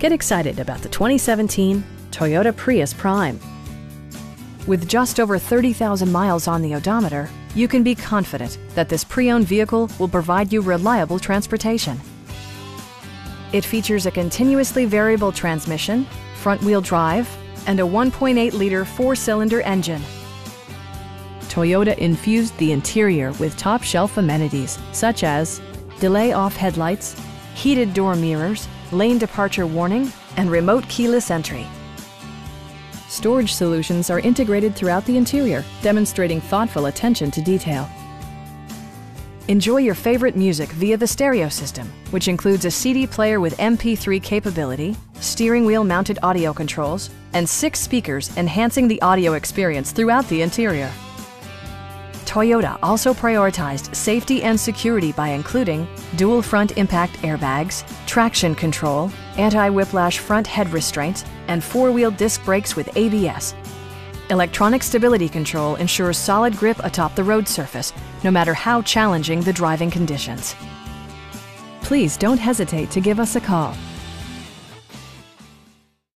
Get excited about the 2017 Toyota Prius Prime. With just over 30,000 miles on the odometer, you can be confident that this pre-owned vehicle will provide you reliable transportation. It features a continuously variable transmission, front-wheel drive, and a 1.8-liter four-cylinder engine. Toyota infused the interior with top-shelf amenities such as delay-off headlights, heated door mirrors, lane departure warning, and remote keyless entry. Storage solutions are integrated throughout the interior, demonstrating thoughtful attention to detail. Enjoy your favorite music via the stereo system, which includes a CD player with MP3 capability, steering wheel mounted audio controls, and six speakers enhancing the audio experience throughout the interior. Toyota also prioritized safety and security by including dual front impact airbags, traction control, anti-whiplash front head restraints, and four-wheel disc brakes with ABS. Electronic stability control ensures solid grip atop the road surface, no matter how challenging the driving conditions. Please don't hesitate to give us a call